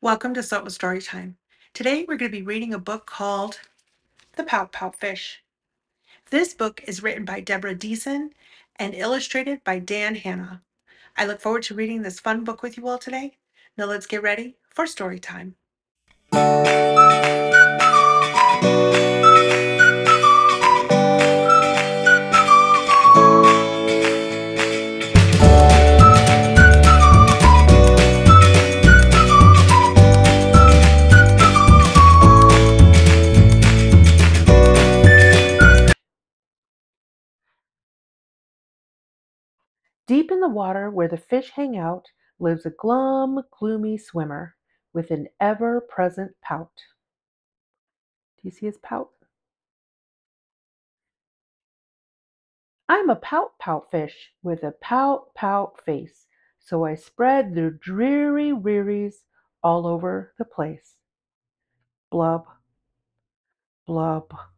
Welcome to So'oh's Storytime. Today we're going to be reading a book called The Pout Pout Fish. This book is written by Deborah Diesen and illustrated by Dan Hanna. I look forward to reading this fun book with you all today. Now let's get ready for story time. Deep in the water where the fish hang out lives a glum, gloomy swimmer with an ever present pout. Do you see his pout? I'm a pout pout fish with a pout pout face, so I spread the dreary wearies all over the place. Blub, blub, blub.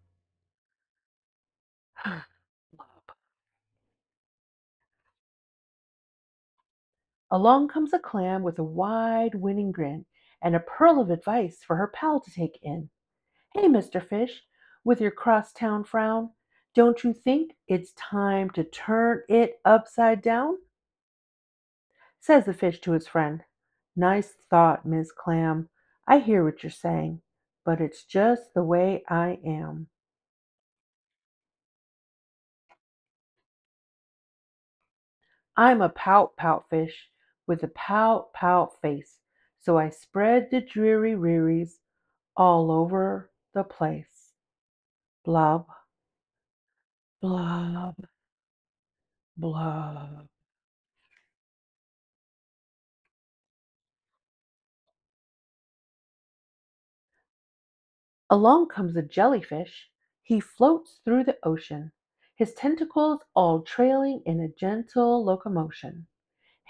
Along comes a clam with a wide winning grin and a pearl of advice for her pal to take in. Hey, Mr. Fish, with your crosstown frown, don't you think it's time to turn it upside down? Says the fish to his friend. Nice thought, Miss Clam. I hear what you're saying, but it's just the way I am. I'm a pout pout fish with a pout pout face, so I spread the dreary rearies all over the place. Blub, blub, blub. Along comes a jellyfish. He floats through the ocean, his tentacles all trailing in a gentle locomotion.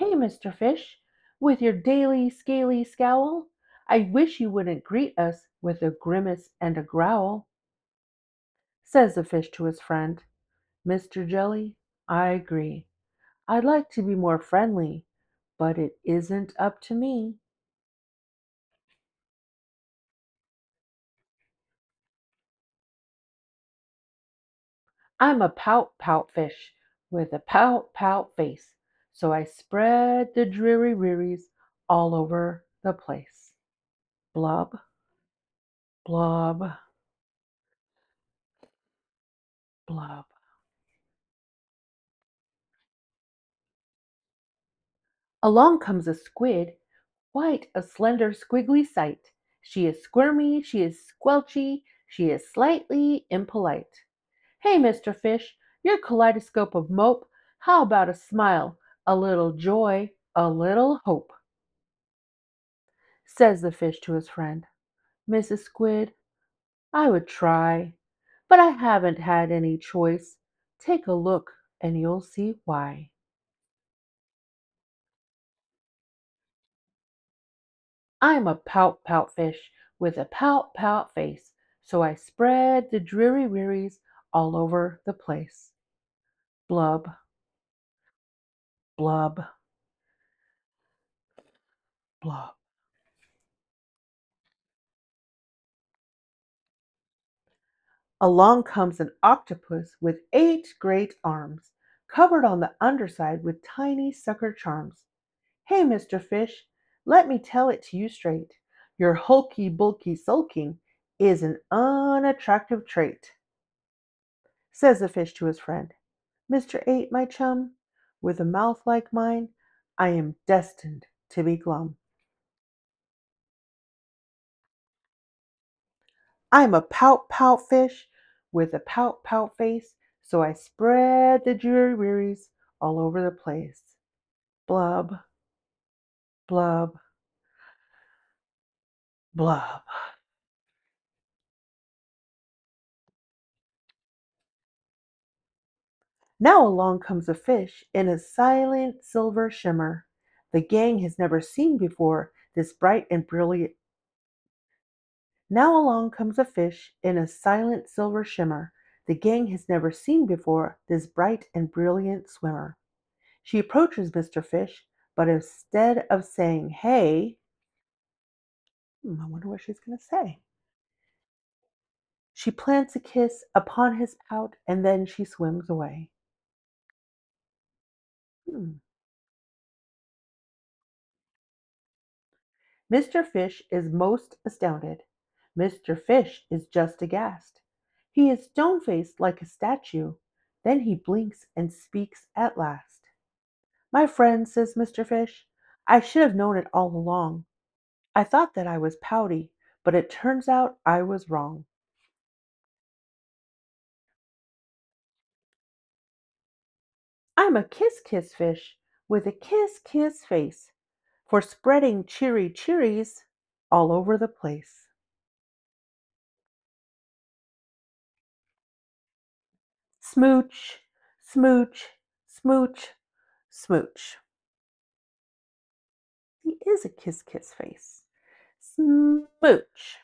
Hey, Mr. Fish, with your daily scaly scowl, I wish you wouldn't greet us with a grimace and a growl. Says the fish to his friend, Mr. Jelly, I agree. I'd like to be more friendly, but it isn't up to me. I'm a pout pout fish with a pout pout face, so I spread the dreary rearies all over the place. Blob, blob, blob. Along comes a squid, quite a slender, squiggly sight. She is squirmy, she is squelchy, she is slightly impolite. Hey, Mr. Fish, your kaleidoscope of mope, how about a smile, a little joy, a little hope? Says the fish to his friend, Mrs. Squid, I would try, but I haven't had any choice. Take a look and you'll see why. I'm a pout pout fish with a pout pout face, so I spread the dreary wearies all over the place. Blub, blub, blub. Along comes an octopus with eight great arms, covered on the underside with tiny sucker charms. Hey, Mr. Fish, let me tell it to you straight. Your hulky bulky sulking is an unattractive trait. Says the fish to his friend, Mr. Eight, my chum, with a mouth like mine, I am destined to be glum. I'm a pout pout fish with a pout pout face, so I spread the wearies all over the place. Blub, blub, blub. Now along comes a fish in a silent silver shimmer. The gang has never seen before this bright and brilliant. Now along comes a fish in a silent silver shimmer. The gang has never seen before this bright and brilliant swimmer. She approaches Mr. Fish, but instead of saying hey, Hmm, I wonder what she's going to say. She plants a kiss upon his pout and then she swims away. Hmm. Mr. Fish is most astounded. Mr. Fish is just aghast. He is stone faced like a statue. Then he blinks and speaks at last. My friend, says Mr. Fish, I should have known it all along. I thought that I was pouty, but it turns out I was wrong. I'm a kiss kiss fish with a kiss kiss face for spreading cheery cheeries all over the place. Smooch, smooch, smooch, smooch. He is a kiss kiss face. Smooch.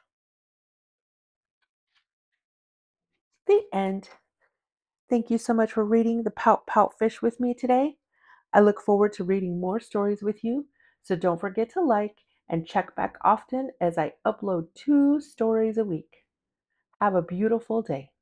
The end. Thank you so much for reading The Pout Pout Fish with me today. I look forward to reading more stories with you, so don't forget to like and check back often as I upload two stories a week. Have a beautiful day.